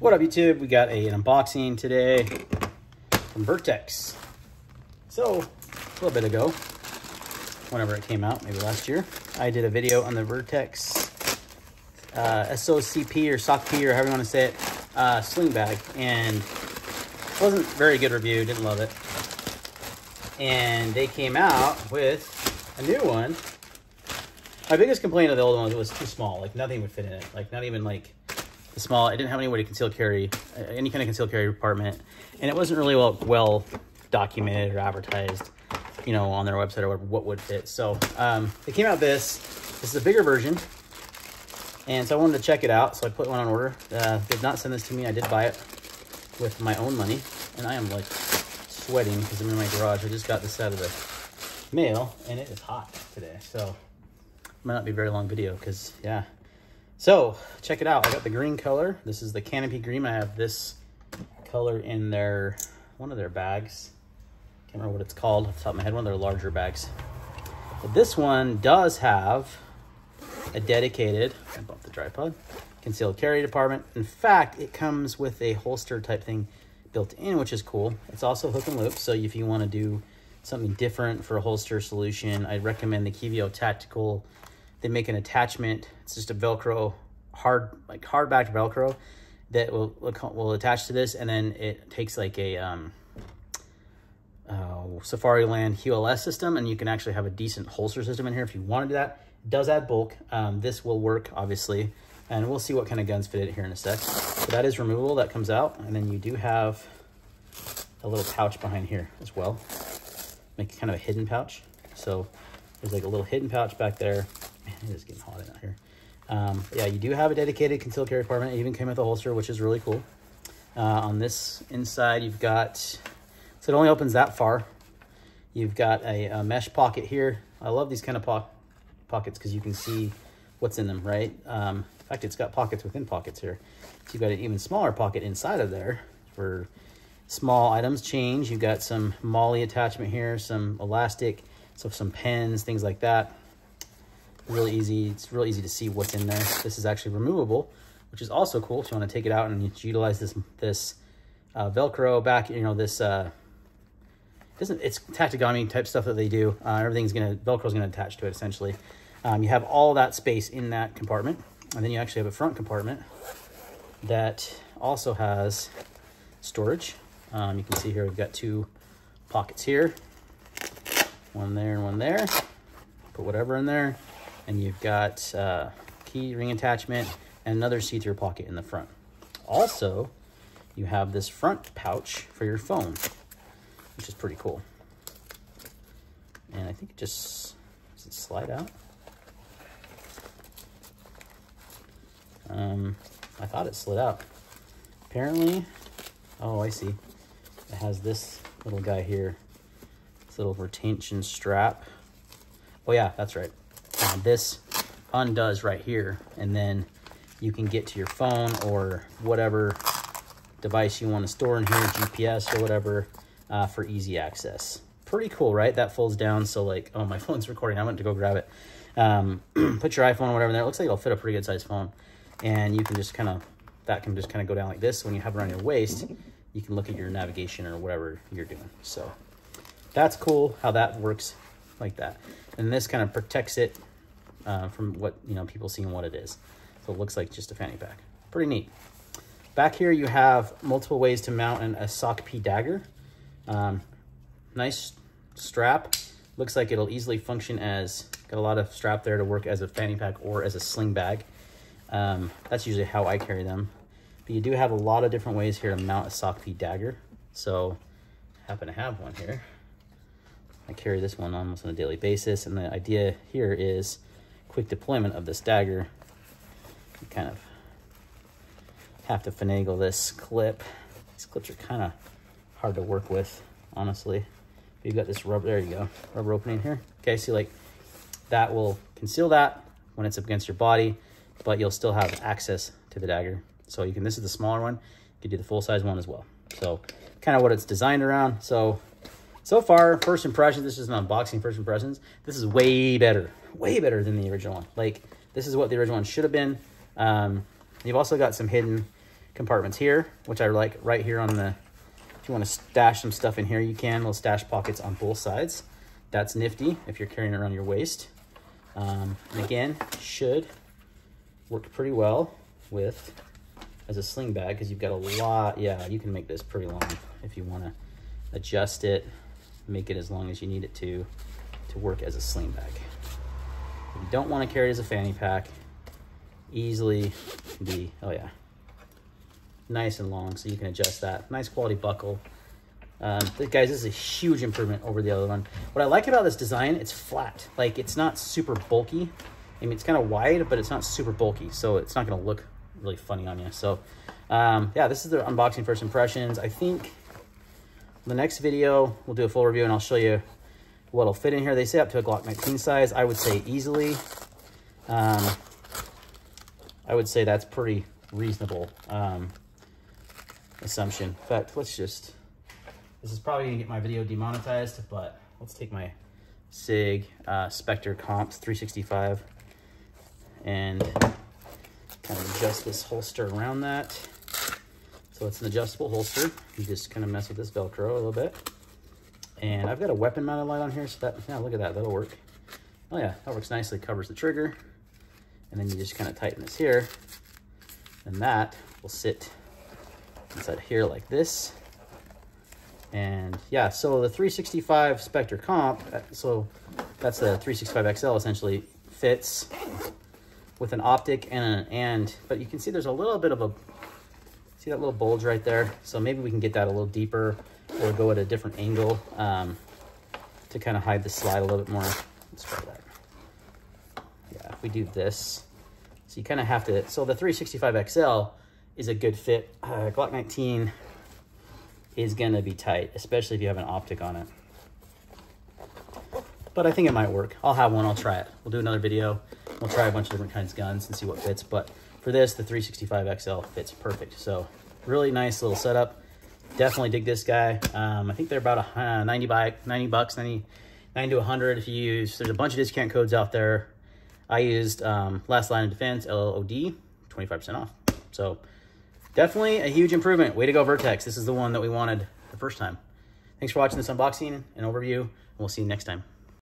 What up YouTube? We got a, an unboxing today from Vertx. So, a little bit ago, whenever it came out, maybe last year, I did a video on the Vertx uh, SOCP or SOCP or however you want to say it, uh, sling bag. And it wasn't very good review, didn't love it. And they came out with a new one. My biggest complaint of the old one was it was too small. Like nothing would fit in it. Like not even like the small. It didn't have any way to conceal carry, uh, any kind of concealed carry compartment, and it wasn't really well well documented or advertised, you know, on their website or what would fit. So um, they came out this. This is a bigger version, and so I wanted to check it out. So I put one on order. Uh, did not send this to me. I did buy it with my own money, and I am like sweating because I'm in my garage. I just got this out of the mail, and it is hot today. So might not be a very long video because yeah so check it out. I got the green color. This is the canopy green. I have this color in their, one of their bags. Can't remember what it's called off the top of my head, one of their larger bags. But this one does have a dedicated, I the tripod, concealed carry department. In fact, it comes with a holster type thing built in, which is cool. It's also hook and loop, so if you want to do something different for a holster solution, I'd recommend the Kevio Tactical they make an attachment. It's just a Velcro, hard, like hard backed Velcro that will, will attach to this. And then it takes like a um, uh, Safariland HULS system. And you can actually have a decent holster system in here if you want to do that. It does add bulk. Um, this will work, obviously. And we'll see what kind of guns fit it here in a sec. So that is removable. That comes out. And then you do have a little pouch behind here as well. Make kind of a hidden pouch. So there's like a little hidden pouch back there it is getting hot out here. Um, yeah, you do have a dedicated concealed carry compartment. It even came with a holster, which is really cool. Uh, on this inside, you've got, so it only opens that far. You've got a, a mesh pocket here. I love these kind of po pockets because you can see what's in them, right? Um, in fact, it's got pockets within pockets here. So you've got an even smaller pocket inside of there for small items, change. You've got some MOLLE attachment here, some elastic, so some pens, things like that really easy. It's really easy to see what's in there. This is actually removable, which is also cool if you want to take it out and utilize this this uh, Velcro back. You know this uh, doesn't it's tactigami type stuff that they do. Uh, everything's gonna Velcro's gonna attach to it essentially. Um, you have all that space in that compartment, and then you actually have a front compartment that also has storage. Um, you can see here we've got two pockets here, one there and one there. Put whatever in there and you've got uh, key ring attachment and another see-through pocket in the front. Also, you have this front pouch for your phone, which is pretty cool. And I think it just, does it slide out? Um, I thought it slid out. Apparently, oh, I see. It has this little guy here, this little retention strap. Oh yeah, that's right this undoes right here and then you can get to your phone or whatever device you want to store in here, GPS or whatever, uh, for easy access. Pretty cool, right? That folds down, so like, oh, my phone's recording. I went to go grab it. Um, put your iPhone or whatever in there. It looks like it'll fit a pretty good size phone. And you can just kind of, that can just kind of go down like this. When you have it on your waist, you can look at your navigation or whatever you're doing. So that's cool how that works like that. And this kind of protects it uh, from what, you know, people seeing what it is. So it looks like just a fanny pack. Pretty neat. Back here you have multiple ways to mount an, a SOCP dagger. Um, nice strap. Looks like it'll easily function as, got a lot of strap there to work as a fanny pack or as a sling bag. Um, that's usually how I carry them. But you do have a lot of different ways here to mount a SOCP dagger. So happen to have one here. I carry this one almost on a daily basis. And the idea here is quick deployment of this dagger. You kind of have to finagle this clip. These clips are kind of hard to work with, honestly. But you've got this rubber, there you go, rubber opening here. Okay, see like that will conceal that when it's up against your body, but you'll still have access to the dagger. So you can, this is the smaller one, you can do the full size one as well. So kind of what it's designed around. So, so far, first impressions, this is an unboxing first impressions. This is way better way better than the original one. Like, this is what the original one should have been. Um, you've also got some hidden compartments here, which I like right here on the, if you want to stash some stuff in here, you can. Little stash pockets on both sides. That's nifty if you're carrying it around your waist. Um, and again, should work pretty well with as a sling bag because you've got a lot. Yeah, you can make this pretty long if you want to adjust it, make it as long as you need it to, to work as a sling bag. If you don't want to carry it as a fanny pack, easily be, oh yeah, nice and long so you can adjust that. Nice quality buckle. Um, guys, this is a huge improvement over the other one. What I like about this design, it's flat. Like, it's not super bulky. I mean, it's kind of wide, but it's not super bulky, so it's not going to look really funny on you. So, um, yeah, this is the unboxing first impressions. I think the next video, we'll do a full review, and I'll show you what'll fit in here. They say up to a Glock 19 size. I would say easily. Um, I would say that's pretty reasonable um, assumption. Fact, let's just this is probably gonna get my video demonetized, but let's take my SIG uh, Spectre Comps 365 and kind of adjust this holster around that. So it's an adjustable holster. You just kind of mess with this Velcro a little bit. And I've got a weapon mounted light on here, so that, yeah, look at that, that'll work. Oh yeah, that works nicely, covers the trigger. And then you just kind of tighten this here. And that will sit inside here like this. And yeah, so the 365 Spectre Comp, uh, so that's the 365 XL essentially, fits with an optic and an and, but you can see there's a little bit of a, see that little bulge right there? So maybe we can get that a little deeper or go at a different angle um, to kind of hide the slide a little bit more. Let's try that. Yeah, if we do this, so you kind of have to, so the 365 XL is a good fit. Uh, Glock 19 is going to be tight, especially if you have an optic on it. But I think it might work. I'll have one. I'll try it. We'll do another video. We'll try a bunch of different kinds of guns and see what fits. But for this, the 365 XL fits perfect. So really nice little setup. Definitely dig this guy. Um, I think they're about a, uh, 90, by, 90 bucks, 90, 90 to 100 if you use. There's a bunch of discount codes out there. I used um, Last Line of Defense, LOD, 25% off. So definitely a huge improvement. Way to go, Vertx. This is the one that we wanted the first time. Thanks for watching this unboxing and overview, and we'll see you next time.